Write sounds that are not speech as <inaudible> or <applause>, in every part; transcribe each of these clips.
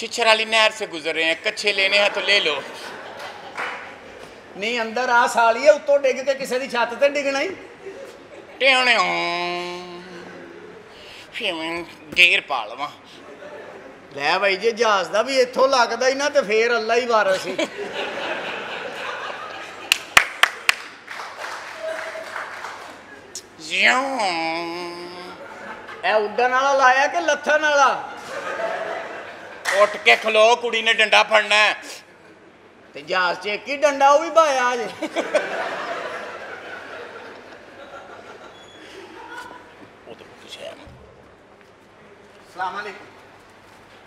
छिछर वाली नहर से गुजर रहे हैं कच्छे लेने हैं तो ले लो ਨਹੀਂ ਅੰਦਰ ਆ ਸਾਲੀਏ ਉੱਤੋਂ ਡਿੱਗ ਕੇ ਕਿਸੇ ਦੀ ਛੱਤ ਤੇ ਡਿੱਗਣਾ ਹੀ ਟਿਉਣੇ ਫਿਰ ਮੈਂ ਗੇਰ ਪਾ ਲਵਾਂ ਲੈ ਬਾਈ ਜੇ ਜਹਾਜ਼ ਦਾ ਵੀ ਇੱਥੋਂ ਲੱਗਦਾ ਹੀ ਨਾ ਤੇ ਫੇਰ ਅੱਲਾ ਹੀ ਵਾਰਸ ਸੀ ਜਿਉਂ ਇਹ ਉੱਡਣ ਵਾਲਾ ਲਾਇਆ ਕਿ ਲੱਥਣ ਵਾਲਾ ਉੱਠ ਕੇ ਖਲੋ ਕੁੜੀ ਨੇ ਡੰਡਾ ਫੜਨਾ ਹੈ। ਤੇ ਜਹਾਜ਼ 'ਚ ਇੱਕ ਹੀ ਡੰਡਾ ਉਹ ਵੀ ਭਾਇਆ ਜੇ। ਉਹ ਤਾਂ ਕੁਛ ਹੈ ਸਲਾਮ ਅਲੈਕੁਮ।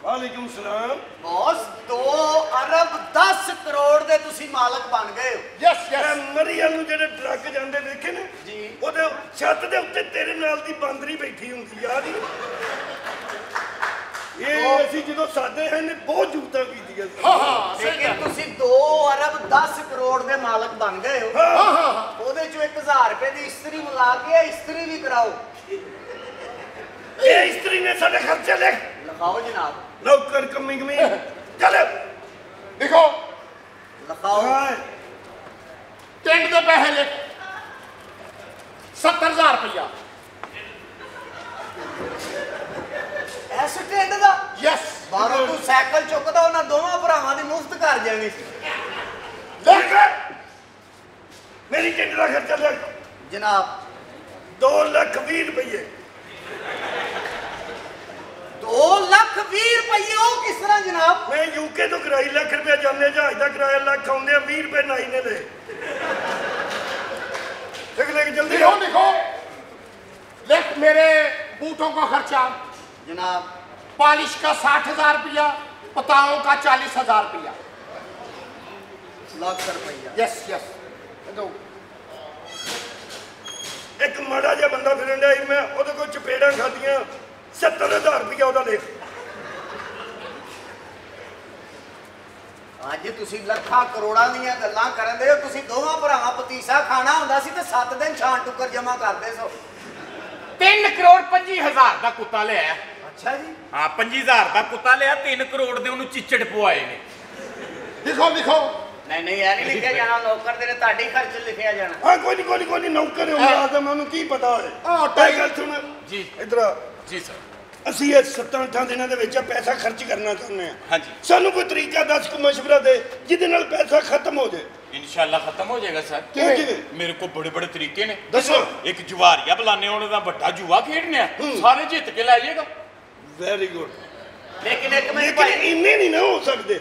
ਵਾਲੇਕੁਮ ਸਲਾਮ। ਬੌਸ 2 ਅਰਬ 10 ਕਰੋੜ ਦੇ ਤੁਸੀਂ ਮਾਲਕ ਬਣ ਗਏ ਹੋ। ਯਸ ਯਸ ਮਰੀਅਲ ਨੂੰ ਜਿਹੜੇ ਟਰੱਕ ਜਾਂਦੇ ਦੇਖੇ ਨੇ ਜੀ। ਉਹਦੇ ਛੱਤ ਦੇ ਉੱਤੇ ਤੇਰੇ ਨਾਲ ਦੀ ਬਾਂਦਰੀ ਬੈਠੀ ਹੁੰਦੀ ਯਾਦ ਹੀ ਇਹ ਅਸੀਂ ਜਦੋਂ ਸਾਦੇ ਹਨ ਬਹੁਤ ਜੂਤਾਂ ਕੀਤੀਆਂ ਸੀ। ਲੇਕਿਨ ਤੁਸੀਂ 2 ਅਰਬ 10 ਕਰੋੜ ਦੇ ਮਾਲਕ ਬਣ ਗਏ ਹੋ। ਉਹਦੇ ਚੋਂ 1000 ਰੁਪਏ ਦੀ ਇਸਤਰੀ ਮਿਲਾ ਕੇ ਇਸਤਰੀ ਵੀ ਕਰਾਓ। ਇਹ ਇਸਤਰੀ ਨੇ ਸਾਡੇ ਖਰਚੇ ਲਿਖ। ਲਿਖਾਓ ਜਨਾਬ। ਨੌਕਰ ਕਮਿੰਗ ਮੀ ਚੱਲ। ਲਿਖੋ। ਲਿਖਾਓ। ਹਾਂ। ਟੈਂਟ ਦੇ ਪੈਸੇ ਲਿਖ। 70000 ਰੁਪਇਆ ਐਕਸੀਡੈਂਟ ਦਾ? ਯੈਸ ਬਾਹਰੋਂ ਤੂੰ ਸਾਈਕਲ ਚੁੱਕਦਾ ਉਹਨਾਂ ਦੋਵਾਂ ਭਰਾਵਾਂ ਦੀ ਮੁਫਤ ਕਰ ਜਾਣੀ। ਦੇਖ ਮੇਰੀ ਟਿੰਡ ਦਾ ਖਰਚਾ ਲੈ ਜਨਾਬ। 2 ਲੱਖ 20 ਰੁਪਏ 2 ਲੱਖ 20 ਰੁਪਏ ਉਹ ਕਿਸ ਤਰ੍ਹਾਂ ਜਨਾਬ? ਮੈਂ ਯੂਕੇ ਤੋਂ ਕਰਾਈ ਲੱਖ ਰੁਪਏ ਜਾਂਦੇ ਜਹਾਜ਼ ਦਾ ਕਿਰਾਇਆ ਲੱਖ ਆਉਂਦੇ ਆ 20 ਰੁਪਏ ਨਾਈ ਨੇ ਦੇ। ਲਿਖ ਲੈ ਜਲਦੀ ਲਿਖੋ ਲਿਖੋ। ਲਿਖ ਮੇਰੇ ਬੂਟੋਂ ਕੋ ਖਰਚਾ। ਜਨਾਬ पॉलिश का साठ हजार रुपया पताओं का चालीस हजार रुपया ਲੱਖ ਰੁਪਈਆ यस यस ਇੱਕ ਮਾੜਾ ਜਿਹਾ ਬੰਦਾ ਫਿਰਨ ਡਿਆ ਸੀ ਮੈਂ ਉਹਦੇ ਕੋਲ ਚਪੇੜਾਂ ਖਾਧੀਆਂ 70000 ਰੁਪਇਆ ਉਹਦਾ ਲਿਖ ਅੱਜ ਤੁਸੀਂ ਲੱਖਾਂ ਕਰੋੜਾਂ ਦੀਆਂ ਗੱਲਾਂ ਕਰਨ ਦੇ ਹੋ ਤੁਸੀਂ ਦੋਵਾਂ ਭਰਾਵਾਂ ਪਤੀਸਾ ਖਾਣਾ ਹੁੰਦਾ ਸੀ ਤੇ 7 ਦਿਨ ਛਾਂ ਟੁੱਕਰ ਜਮਾ ਕਰਦੇ ਸੋ तीन करोड़ पच्ची हजार का कुत्ता लिया ਅੱਛਾ ਜੀ। ਹਾਂ 25000 ਦਾ ਕੁੱਤਾ ਲਿਆ 3 ਕਰੋੜ ਦੇ ਉਹਨੂੰ ਚਿੱਚੜ ਪਵਾਏ ਨੇ। ਲਿਖੋ ਲਿਖੋ। ਨਹੀਂ ਨਹੀਂ ਇਹ ਲਿਖਿਆ ਜਾਣਾ ਨੌਕਰ ਦੇ ਨੇ ਤੁਹਾਡੇ ਖਰਚ ਲਿਖਿਆ ਜਾਣਾ। ਆ ਕੋਈ ਨਹੀਂ ਕੋਈ ਨਹੀਂ ਕੋਈ ਨੌਕਰ ਹੋ ਗਿਆ ਤਾਂ ਮੈਨੂੰ ਕੀ ਪਤਾ ਹੋਏ? ਆ ਟਾਈਗਰ ਸੁਣ। ਜੀ। ਇਧਰ ਜੀ ਸਰ। ਅਸੀਂ ਇਹ 7-8 ਦਿਨਾਂ ਦੇ ਵਿੱਚ ਪੈਸਾ ਖਰਚ ਕਰਨਾ ਚਾਹੁੰਦੇ ਆ ਹਾਂਜੀ। ਸਾਨੂੰ ਕੋਈ ਤਰੀਕਾ ਦੱਸ ਕੋ ਮਸ਼ਵਰਾ ਦੇ ਜਿਹਦੇ ਨਾਲ ਪੈਸਾ ਖਤਮ ਹੋ ਜਾਏ ਇਨਸ਼ਾਅੱਲਾ ਖਤਮ ਹੋ ਜਾਏਗਾ ਸਰ। ਕਿਵੇਂ ਮੇਰੇ ਕੋਲ ਬੜੇ ਬੜੇ ਤਰੀਕੇ ਨੇ। ਦੱਸੋ। ਇੱਕ ਜੁਵਾਰੀਆ ਬੁਲਾਣੇ ਉਹਨਾਂ ਦਾ ਵੱਡਾ ਜੂਆ ਖੇਡਨੇ ਆ ਸਾਰੇ ਜਿੱਤ ਕੇ ਲੈ ਜਾਏਗਾ। ਵੈਰੀ ਗੁੱਡ ਲੇਕਿਨ ਇੱਕ ਮਿੰਟ ਭਾਈ। ਇੰਨੇ ਨਹੀਂ ਨਾ ਹੋ ਸਕਦੇ।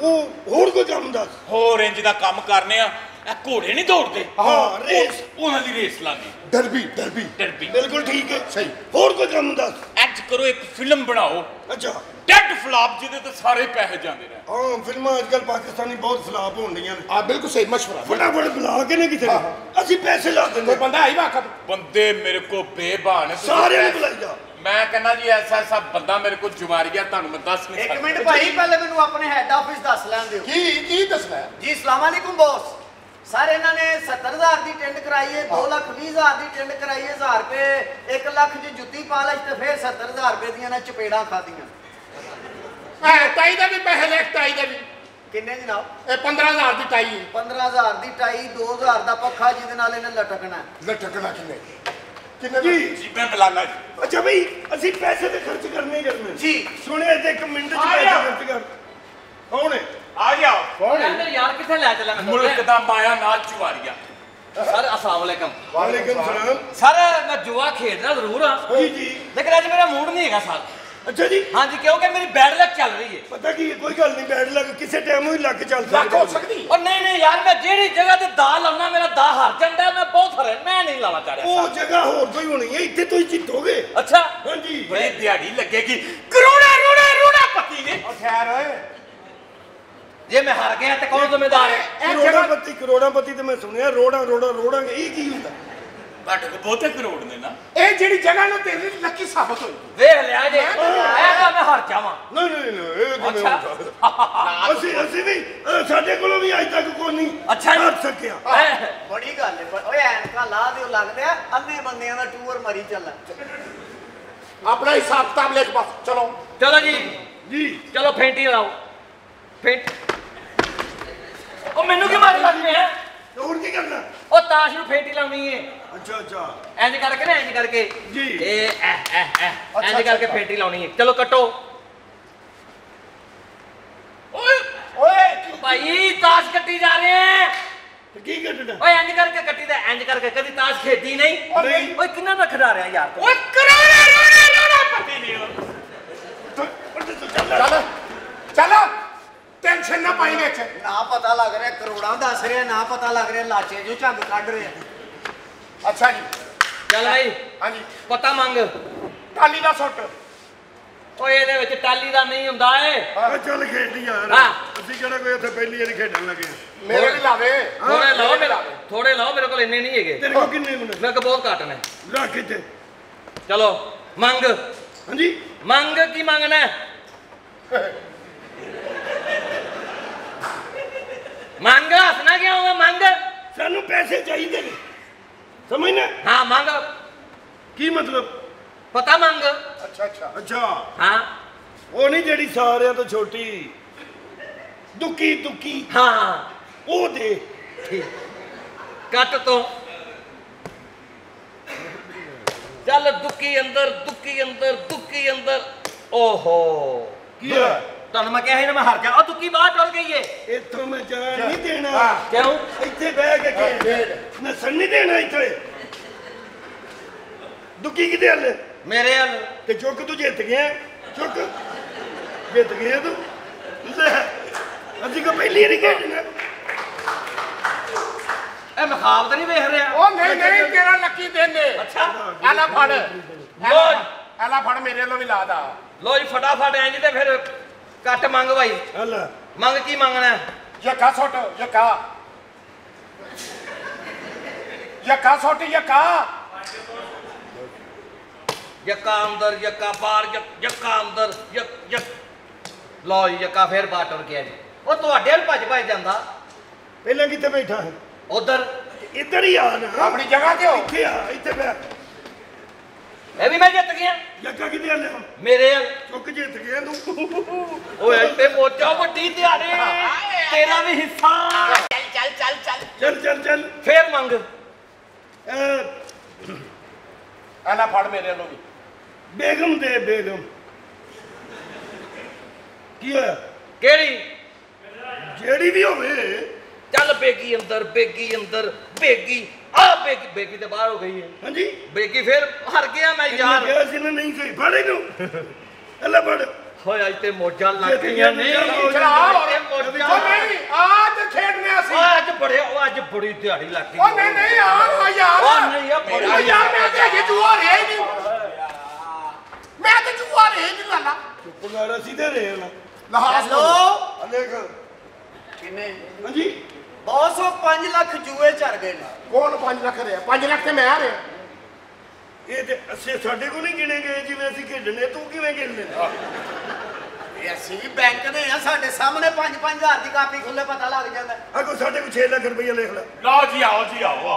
ਉਹ ਹੋਰ ਕੋਈ ਕੰਮ ਦੱਸ। ਹੋਰ ਇੰਜ ਦਾ ਕੰਮ ਕਰਨੇ ਆ। ਇਹ ਘੋੜੇ ਨਹੀਂ ਦੌੜਦੇ। ਹਾਂ, ਰੇਸ। ਉਹ- ਉਹਨਾਂ ਦੀ ਰੇਸ ਲਾਣੀ ਡਰਬੀ ਡਰਬੀ। ਡਰਬੀ। ਬਿਲਕੁਲ ਠੀਕ ਹੈ। ਸਹੀ। ਹੋਰ ਕੋਈ ਕੰਮ ਦੱਸ। ਐਕਟ ਕਰੋ ਇੱਕ ਫਿਲਮ ਬਣਾਓ। ਅੱਛਾ। ਡੈਡ ਫਲਾਪ ਜਿਹਦੇ ਤੇ ਸਾਰੇ ਪੈਸੇ ਜਾਂਦੇ ਨੇ। ਹਾਂ ਫਿਲਮਾਂ ਅੱਜਕੱਲ ਪਾਕਿਸਤਾਨੀ ਬਹੁਤ ਫਲਾਪ ਹੋਣ ਡੀਆਂ ਨੇ। ਆ ਬਿਲਕੁਲ ਸਹੀ ਮਸ਼ਵਰਾ। ਫਟਾਫਟ ਬੁਲਾ ਕੇ ਨੇ ਕਿਸੇ ਅਸੀਂ ਪੈਸੇ ਲਾ ਦਿੰਦੇ। ਕੋਈ ਬੰਦਾ ਆਈ ਵਾਕਬ ਬੰਦੇ ਮੇਰੇ ਕੋ ਬੇਬਾਨ ਨੂੰ ਬੁਲਾਈ ਜਾ। ਮੈਂ ਕਹਿੰਦਾ ਜੀ ਐਸਾ ਐਸਾ ਬੰਦਾ ਮੇਰੇ ਕੋਲ ਜੁਮਾਰੀਆ ਤੁਹਾਨੂੰ ਮੈਂ ਦੱਸ ਨਹੀਂ ਇੱਕ ਮਿੰਟ ਭਾਈ ਪਹਿਲੇ ਮੈਨੂੰ ਆਪਣੇ ਹੈੱਡ ਆਫਿਸ ਦੱਸ ਲੈਣ ਦਿਓ। ਕੀ ਕੀ ਦੱਸਣਾ? ਹੈ? ਜੀ ਅਸਲਾਮ ਅਲੈਕੁਮ ਬੌਸ ਸਰ ਇਹਨਾਂ ਨੇ 70000 ਦੀ ਟੈਂਡ ਕਰਾਈ ਹੈ। 2 ਲੱਖ 20000 ਦੀ ਟੈਂਡ ਕਰਾਈ ਹੈ 1000 ਰੁਪਏ 1 ਲੱਖ ਦੀ ਜੁੱਤੀ ਪਾ ਲਈ ਤੇ ਫਿਰ 70000 ਰੁਪਏ ਦੀਆਂ ਨੇ ਚਪੇੜਾਂ ਖਾਧੀਆਂ। ਇਹ ਟਾਈ ਦਾ ਵੀ ਪੈਸੇ ਲੈ ਟਾਈ ਦਾ ਵੀ। ਕਿੰਨੇ ਜਨਾਬ? ਇਹ 15000 ਦੀ ਟਾਈ ਹੈ 15000 ਦੀ ਟਾਈ 2000 ਦਾ ਪੱਖਾ ਜਿਹਦੇ ਨਾਲ ਇਹਨੇ ਲਟਕਣਾ। ਹੈ। ਲਟਕਣਾ ਕਿੰਨੇ ਕਿੰਨੇ ਜੀ। ਜੀ ਮੈਂ ਬੁਲਾਣਾ ਜੀ। ਅੱਛਾ ਬਈ ਅਸੀਂ ਪੈਸੇ ਤੇ ਖਰਚ ਕਰਨੇ ਹੀ ਕਰਨੇ ਜੀ। ਸੁਣਿਆ ਤੇ ਇੱਕ ਮਿੰਟ ਚ ਆ ਪੈਸੇ ਗਿਆ। ਖਰਚ ਕਰ। ਕੌਣ ਹੈ? ਆ ਜਾਓ। ਕੌਣ ਹੈ? ਯਾਰ ਯਾਰ ਕਿੱਥੇ ਲੈ ਚੱਲਾਂ ਮੈਂ ਮੁਲਕ ਦਾ ਮਾਇਆ ਨਾਲ ਜੁਆਰੀਆ। ਸਰ ਅਸਲਾਮ ਵਾਲੇਕਮ ਵਾਲੇਕੁਮ ਸਲਾਮ। ਸਰ ਮੈਂ ਜੁਆ ਖੇਡਦਾ ਜ਼ਰੂਰ ਹਾਂ। ਜੀ ਜੀ। ਲੇਕਿਨ ਅੱਜ ਮੇਰਾ ਮੂਡ ਨਹੀਂ ਹੈਗਾ ਸਰ। ਅੱਛਾ ਜੀ। ਹਾਂਜੀ ਕਿਉਂਕਿ ਮੇਰੀ ਬੈਡ ਲੱਕ ਚੱਲ ਰਹੀ ਹੈ ਪਤਾ ਕੀ ਹੈ, ਕੋਈ ਗੱਲ ਨਹੀਂ ਬੈਠ ਲੱਗ ਕਿਸੇ ਟਾਈਮ ਹੀ ਲੱਗ ਚੱਲ ਲੱਕ ਹੋ ਸਕਦਾ ਸਕਦੀ ਉਹ ਨਹੀਂ ਨਹੀਂ ਯਾਰ ਮੈਂ ਜਿਹੜੀ ਜਗ੍ਹਾ ਤੇ ਦਾ ਲਾਉਣਾ ਮੇਰਾ ਦਾ ਹਾਰ ਜਾਂਦਾ ਮੈਂ ਬਹੁਤ ਹਰੇ ਮੈਂ ਨਹੀਂ ਲਾਣਾ ਚਾਹ ਰਿਹਾ। ਉਹ ਜਗ੍ਹਾ ਹੋਰ ਕੋਈ ਹੋਣੀ ਹੈ ਇੱਥੇ ਤੁਸੀਂ ਜਿੱਤੋਗੇ। ਅੱਛਾ। ਹਾਂਜੀ। ਬੜੀ ਦਿਹਾੜੀ ਲੱਗੇਗੀ। ਕਰੋੜਾ ਰੋੜਾ ਰੋੜਾ ਪਤੀ ਨੇ ਠਹਿਰ ਓਏ। ਜੇ ਮੈਂ ਹਾਰ ਗਿਆ ਤੇ ਕੌਣ ਜ਼ਿੰਮੇਦਾਰ ਹੈ ਕਰੋੜਾਪਤੀ ਕਰੋੜਾਪਤੀ ਤੇ ਮੈਂ ਸੁਣਿਆ ਰੋੜਾ ਰੋੜਾ ਰੋੜਾਂਗੇ ਇਹ ਕੀ ਹੁੰਦਾ? ਤੁਹਾਡੇ ਕੋ ਬਹੁਤੇ ਕਰੋੜ ਨੇ ਨਾ। ਇਹ ਜਿਹੜੀ ਜਗ੍ਹਾ ਨਾ ਤੇਰੀ ਲੱਕੀ ਸਾਬਤ ਹੋਈ। ਵੇਖ ਲਿਆ ਜੇ। ਇਹ ਤਾਂ ਮੈਂ ਹਾਰ ਜਾਵਾਂ। ਨਹੀਂ ਨਹੀਂ ਨਹੀਂ ਇਹ ਕਿਵੇਂ ਅੱਛਾ। ਹੋ ਸਕਦਾ <laughs> ਅਸੀਂ ਅਸੀਂ ਵੀ ਅਹ, ਸਾਡੇ ਕੋਲੋਂ ਵੀ ਅੱਜ ਤੱਕ ਕੋਈ ਨਹੀਂ ਅੱਛਾ। ਜੀ। ਹਾਰ ਸਕਿਆ। ਹੈਂ? ਬੜੀ ਗੱਲ ਹੈ ਪਰ- ਓਏ ਐਨਕਾਂ ਲਾ ਦਿਓ ਲੱਗਦੇ ਆ ਅੰਨੇ ਬੰਦਿਆਂ ਦਾ ਟੂਰ ਮਰੀ ਚੱਲ ਆਪਣਾ ਹਿਸਾਬ ਕਿਤਾਬ ਲਿਖ ਬਸ ਚਲੋ। ਚਲੋ ਜੀ। ਜੀ। ਚਲੋ ਫੈਂਟੀ ਲਾਓ। ਫੈਂਟ ਉਹ ਮੈਨੂੰ ਕੀ ਮਾਰ ਲੱਗ ਪਿਆ? ਹੋਰ ਕੀ ਕਰਨਾ? ਉਹ ਤਾਸ਼ ਨੂੰ ਫੈਂਟੀ ਲਾਉਣੀ ਏ। ਅੱਛਾ ਅੱਛਾ। ਇੰਜ ਕਰਕੇ ਨਾ ਇੰਜ ਕਰਕੇ। ਜੀ। ਇਹ ਐ ਐ ਐ ਇੰਜ ਕਰਕੇ ਫੈਂਟੀ ਲਾਉਣੀ ਏ। ਚਲੋ ਕੱਟੋ। ਓਏ! ਓਏ ਭਾਈ ਤਾਸ਼ ਕੱਟੀ ਜਾ ਰਹੇ ਤੇ ਕੀ ਕੱਢਣਾ ਓਏ ਇੰਜ ਕਰਕੇ ਕੱਟੀ ਦਾ ਇੰਜ ਕਰਕੇ। ਕਦੀ ਤਾਸ਼ ਖੇਡੀ ਨਹੀਂ। ਓਏ ਕਿੰਨਾ ਦਾ ਖਿਡਾ ਰਿਹਾ ਯਾਰ? ਓਏ ਕਰੋੜਾ ਰੋੜਾ ਰੋੜਾ ਪਤੀ ਨਹੀਂ ਉਹ। ਚੱਲ। ਚੱਲ। ਨਾ ਪਾਈ ਵਿੱਚ। ਨਾ ਪਤਾ ਲੱਗ ਰਿਹਾ ਕਰੋੜਾਂ ਦੱਸ ਰਿਹਾ ਨਾ ਪਤਾ ਲੱਗ ਰਿਹਾ ਲਾਚੇ ਜੋ ਝੰਗ ਕੱਢ ਰਿਹਾ। ਅੱਛਾ ਜੀ। ਚੱਲ ਭਾਈ ਹਾਂਜੀ। ਪਤਾ ਮੰਗ। ਟਾਲੀ ਦਾ ਸੁੱਟ। ਓਏ ਇਹਦੇ ਵਿੱਚ ਟਾਲੀ ਦਾ ਨਹੀਂ ਹੁੰਦਾ ਏ। ਆ ਚੱਲ ਖੇਡ ਯਾਰ। ਅਸੀਂ ਕਿਹੜਾ ਕੋਈ ਉੱਥੇ ਪਹਿਲੀ ਵਾਰੀ ਖੇਡਣ ਲੱਗੇ ਮੇਰੇ ਵੀ ਲਾਵੇ। ਥੋੜੇ ਲਾਓ ਮੇਰੇ ਥੋੜੇ ਲਾਓ ਮੇਰੇ ਕੋਲ ਇੰਨੇ ਨਹੀਂ ਹੈਗੇ। ਤੇਰੇ ਕੋਲ ਕਿੰਨੇ ਮਿੰਟ ਮੇਰੇ ਕੋਲ ਬਹੁਤ ਘੱਟ ਨੇ। ਰੱਖ ਇੱਥੇ। ਚਲੋ ਮੰਗ। ਹਾਂਜੀ। ਮੰਗ ਕੀ ਮੰਗਣਾ? ਮੰਗ ਹੱਸਣਾ ਕਿਉਂ ਹੈ ਮੰਗ? ਸਾਨੂੰ ਪੈਸੇ ਚਾਹੀਦੇ ਨੇ। ਸਮਝਣਾ ਹਾਂ ਮੰਗ। ਕੀ ਮਤਲਬ? ਪਤਾ ਮੰਗ? ਅੱਛਾ ਅੱਛਾ। ਅੱਛਾ। ਹਾਂ। ਉਹ ਨਹੀਂ ਜਿਹੜੀ ਸਾਰਿਆਂ ਤੋਂ ਛੋਟੀ। ਦੁੱਕੀ ਦੁੱਕੀ। ਹਾਂ। ਉਹ ਦੇ। ਕੱਟ ਤੋਂ। ਚੱਲ ਦੁੱਕੀ ਅੰਦਰ ਦੁੱਕੀ ਅੰਦਰ ਦੁੱਕੀ ਅੰਦਰ। ਓਹੋ। ਕੀ ਹੈ ਤੁਹਾਨੂੰ ਮੈਂ ਕਿਹਾ ਸੀ ਨਾ ਮੈਂ ਹਾਰ ਗਿਆ। ਉਹ ਦੁੱਕੀ ਬਾਹਰ ਟੁਰ ਗਈ ਏ? ਇੱਥੋਂ ਮੈਂ ਜਾਣ ਨਹੀਂ ਦੇਣਾ। ਕਿਉਂ? ਇੱਥੇ ਬਹਿ ਕੇ ਖੇਡ। ਨਸਣ ਨਹੀਂ ਦੇਣਾ ਇੱਥੇ। ਦੁੱਕੀ ਕਿਤੇ ਹੱਲ? ਮੇਰੇ ਹਲ? ਤੇ ਚੁੱਕ ਤੂੰ ਜਿੱਤ ਗਿਆ। ਚੁੱਕ। ਜਿੱਤ ਗਿਆ ਤੂੰ। ਅਸੀਂ ਕੋ ਪਹਿਲੀ ਵਾਰੀ ਖੇਡਣਾ। ਇਹ ਮਖਾਬ ਤਾਂ ਨਹੀਂ ਵੇਖ ਰਿਹਾ। ਉਹ ਨਹੀਂ ਨਹੀਂ ਤੇਰਾ ਲੱਕੀ ਦਿਨ ਨੇ ਅੱਛਾ। ਆਲਾ ਫੜ। ਲੋ ਆਲਾ ਫੜ ਮੇਰੇ ਵੱਲੋਂ ਵੀ ਲਾ ਦਾ। ਲੋ ਜੀ ਫਟਾਫਟ ਇੰਜ ਤੇ ਫਿਰ ਕੱਟ ਮੰਗ ਭਾਈ ਹੱਲ। ਮੰਗ ਕੀ ਮੰਗਣਾ? ਯੱਕਾ ਸੁੱਟ ਯੱਕਾ। ਯੱਕਾ ਸੁੱਟ ਯੱਕਾ। ਯੱਕਾ ਅੰਦਰ ਯੱਕਾ ਬਾਹਰ ਯੱਕ- ਅੰਦਰ ਯੱਕ ਯੱਕ। ਲੋ ਜੀ ਯੱਕਾ ਫਿਰ ਬਾਹਰ ਟੁਰ ਗਿਆ ਜੀ। ਉਹ ਤੁਹਾਡੇ ਵੱਲ ਭੱਜ ਭੱਜ ਜਾਂਦਾ। ਪਹਿਲਾਂ ਕਿੱਥੇ ਬੈਠਾ ਹੈ? ਉਧਰ। ਇੱਧਰ ਹੀ ਆ ਨਾ। ਆਪਣੀ ਜਗ੍ਹਾ ਤੇ ਹੋ। ਇੱਥੇ ਆ ਇੱਥੇ ਬੈ। ਇਹ ਵੀ ਮੈਂ ਜਿੱਤ ਗਿਆ। ਜੱਗਾ ਕਿਤੇ ਹੱਲ ਮੇਰੇ ਵੱਲ ਚੁੱਕ ਜਿੱਤ ਗਿਆ ਤੂੰ। ਓਏ ਇੱਥੇ ਮੋਚਾ ਵੱਡੀ ਦਿਹਾੜੇ। ਤੇਰਾ ਵੀ ਹਿੱਸਾ। ਚੱਲ ਚੱਲ ਚੱਲ ਫੇਰ ਮੰਗ। ਅਹ, ਆਲਾ ਫੜ ਮੇਰੇ ਵੱਲੋਂ ਵੀ। ਬੇਗਮ ਦੇ ਬੇਗਮ। ਕੀ ਹੋਇਆ? ਕਿਹੜੀ? ਜਿਹੜੀ ਵੀ ਹੋਵੇ ਚੱਲ ਬੇਗੀ ਅੰਦਰ ਬੇਗੀ ਅੰਦਰ ਬੇਗੀ ਆ ਬੇਗੀ ਬੇਗੀ ਤੇ ਬਾਹਰ ਹੋ ਗਈ ਹੈ। ਹਾਂਜੀ। ਬੇਗੀ ਫੇਰ ਹਾਰ ਗਿਆ ਮੈਂ ਯਾਰ। ਕਿਹਾ ਸੀ ਨਾ ਨਹੀਂ ਸਹੀ ਫੜ ਇਹਨੂੰ। ਅੱਲਾ ਫੜ। ਹੋਏ ਅੱਜ ਤੇ ਮੋਜਾਂ ਲੱਗ ਗਈਆਂ ਗਿਆ, ਨੇ। ਚਲੋ, ਤੇ ਮੋਜਾਂ। ਨਹੀਂ ਆ ਤੇ ਖੇਡਨੇ ਅਸੀਂ। ਓਏ ਅੱਜ ਬੜੇ ਉਹ ਅੱਜ ਬੜੀ ਦਿਹਾੜੀ ਲੱਗ ਗਈ। ਉਹ ਨਹੀਂ ਨਹੀਂ ਆ ਆ ਯਾਰ। ਉਹ ਨਹੀਂ ਆ ਬੜੀ ਯਾਰ ਮੈਂ ਤੇ ਅਜੇ ਜੂਆ ਰਿਹਾ ਹੀ ਨਹੀਂ। ਮੈਂ ਤੇ ਜੂਆ ਰਿਹਾ ਹੀ ਨਹੀਂ ਲਾਲਾ ਚੁੱਪ ਕਰ ਅਸੀਂ ਤੇ ਰਹੇ ਨਾ ਲਹਾਸ ਹੈਲੋ? ਆ ਦੇਖ। ਕਿੰਨੇ? ਹਾਂਜੀ। ਬੌਸ ਉਹ 5 ਲੱਖ ਜੂਏ ਚੜ ਗਏ ਨੇ। ਕੌਣ 5 ਲੱਖ ਰਿਹਾ 5 ਲੱਖ ਤੇ ਮੈਂ ਆ ਰਿਹਾ। ਇਹ ਤੇ ਅਸੀਂ ਸਾਡੇ ਕੋਲ ਨਹੀਂ ਗਿਣੇ ਗਏ ਜਿਵੇਂ ਅਸੀਂ ਖੇਡਣੇ ਤੂੰ ਕਿਵੇਂ ਗਿਣਨੇ ਇਹ ਅਸੀਂ ਵੀ ਬੈਂਕ ਦੇ ਆ ਸਾਡੇ ਸਾਹਮਣੇ 5-5000 ਦੀ ਕਾਪੀ ਖੁੱਲੇ ਪਤਾ ਲੱਗ ਜਾਂਦਾ। ਆ ਕੋਈ ਸਾਡੇ ਕੋਲ 6 ਲੱਖ ਰੁਪਈਆ ਲਿਖ ਲੈ। ਲਓ ਜੀ ਆਓ ਜੀ ਆਓ।